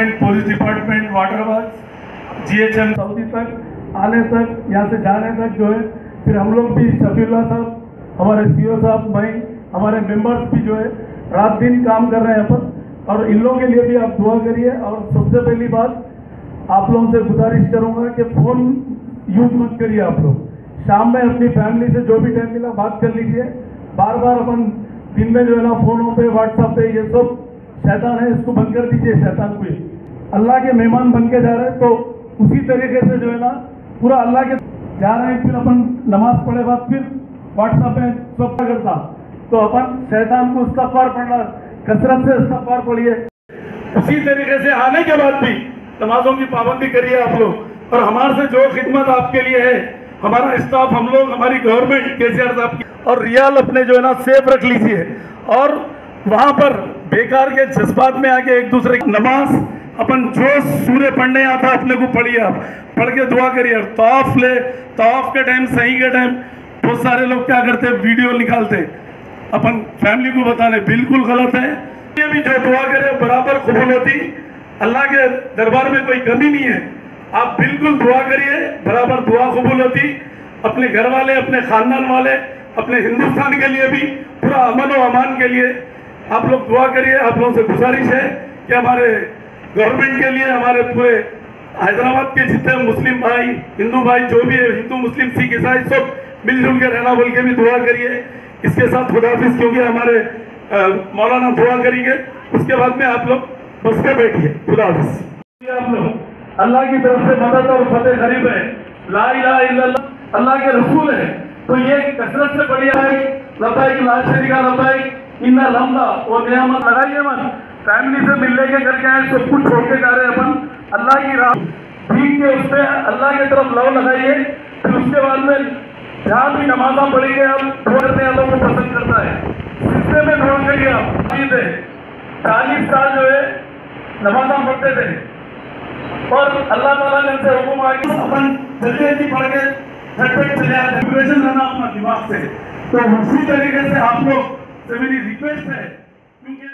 Department police department water work GHM Saudi तक आने तक यहाँ से जाने तक जो है। फिर हम लोग भी शफील्ला साहब, हमारे सीओ साहब मैं हमारे मेंबर्स भी जो है, रात दिन काम कर रहे हैं अपन। और इन लोगों के लिए भी आप दुआ करिए। और सबसे पहली बात, आप लोगों से गुजारिश करूँगा कि फ़ोन यूज़ मत करिए आप लोग। शाम में अपनी फैमिली से जो भी टाइम मिला, बात कर लीजिए। बार बार अपन दिन में जो है ना फोनों पे व्हाट्सएप पे ये सब, शैतान है, इसको बंद कर दीजिए, शैतान को ही अल्लाह के मेहमान बन के जा रहे हैं तो उसी तरीके से जो है ना, पूरा अल्लाह के जा रहे हैं, फिर अपन नमाज़ पढ़े बाद फिर व्हाट्सएप पे सब करता। तो अपन शैतान को इस्तफार पढ़ना, कसरत से इस्तफार पढ़िए। उसी तरीके से आने के बाद भी नमाजों की पाबंदी करिए आप लोग। और हमारे से जो खिदमत आपके लिए है, हमारा स्टाफ, हम लोग, हमारी गवर्नमेंट के केसीआर साहब की। और रियाल अपने जो है ना, सेफ़ रख लीजिए। और वहाँ पर बेकार के जज्बात में आके एक दूसरे की नमाज़ अपन जो सूर्य पढ़ने आता, अपने को पढ़िए आप। पढ़ के दुआ करिए। तवाफ ले। तवाफ के टाइम सही के टाइम बहुत सारे लोग क्या करते हैं? वीडियो निकालते अपन फैमिली को बताने, बिल्कुल गलत है। ये भी जो दुआ करे, बराबर कबूल होती। अल्लाह के दरबार में कोई कमी नहीं है। आप बिल्कुल दुआ करिए, बराबर दुआ कबूल होती। अपने घर वाले, अपने खानदान वाले, अपने हिंदुस्तान के लिए भी, पूरा अमन व अमान के लिए आप लोग दुआ करिए। आप लोगों से गुजारिश है कि हमारे गवर्नमेंट के लिए हमारे पूरे हैदराबाद के जितने मुस्लिम भाई, हिंदू भाई, जो भी है, हिंदू, मुस्लिम, सिख, ईसाई, सब मिलजुल के रहना बोल के भी दुआ करिए। इसके साथ खुदाफिज क्योंकि हमारे मौलाना दुआ करेंगे। उसके बाद में आप लोग बस पे बैठिए। खुदाफिज आप लोग अल्लाह की तरफ़ से मदद और फतेह करीब है। ला इलाहा इल्लल्लाह, अल्लाह के रसूल है। तो ये कसरत से बढ़िया है लबाइक ला शरीका लबाइक इन्ना लंबा और नियामत लगाइए मत। फैमिली से मिलने के करके आए, सब कुछ छोड़ के जा रहे हैं अपन। अल्लाह की राह ठीक के उस पे अल्लाह की तरफ़ लव लगाइए। फिर उसके बाद में जहाँ भी नमाजा पढ़ेंगे आप दुआ करने वालों को पसंद करता है। सिलसिले में दुआ करिए आप है चालीस साल जो है, नमाजा पढ़ते थे। और अल्लाह ताला ने उनसे हुक्म आ कि अपन जल्दी जल्दी पढ़ के झटपट चले आते प्रिपरेशन करना अपना दिमाग से। तो उसी तरीके से आप लोग से मेरी रिक्वेस्ट है, क्योंकि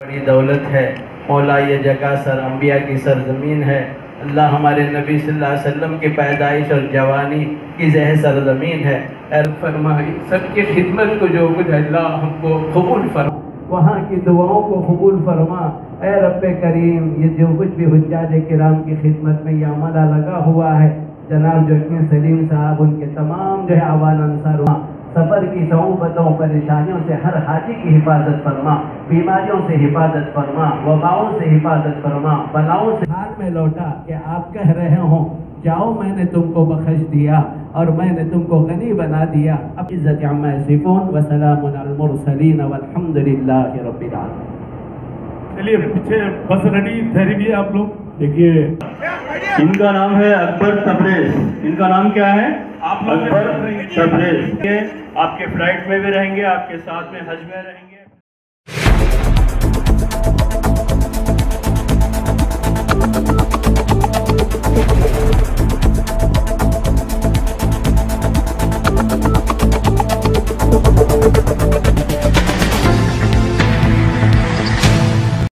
बड़ी दौलत है। मौला ये जगह सर अम्बिया की सरजमीन है। अल्लाह हमारे नबी सल्लल्लाहु अलैहि वसल्लम की पैदाइश और जवानी की जह सरजमीन है। फरमाई सबकी खिदमत को जो कुछ अल्लाह हमको कबूल फरमा, वहाँ की दुआओं को कबूल फरमा। ए रब करीम, ये जो कुछ भी हजाज किराम की खिदमत में ये अमला लगा हुआ है, जनाब जोकिन सलीम साहब, उनके तमाम जो है आवान अंसार वहाँ सफ़र की सऊबतों परेशानियों से हर हाजी की हिफाजत फरमा बीमारियों से हिफाजत फरमा वबाओं से हिफाजत फरमा बलाओं से हाल में लौटा कि आप कह रहे हो जाओ मैंने तुमको बख्श दिया और मैंने तुमको गनी बना दिया। अब इज़्ज़त अम्मा सिफोन वसलाम मुरसलीन वल्हम्दुलिल्लाहि रब्बिल आलमीन। चलिए पीछे बस रेडी ठहरिए आप लोग। देखिए। इनका नाम है अकबर तबरेज। इनका नाम क्या है? अकबर। आपके फ़्लाइट में भी रहेंगे आपके साथ में हज में रहेंगे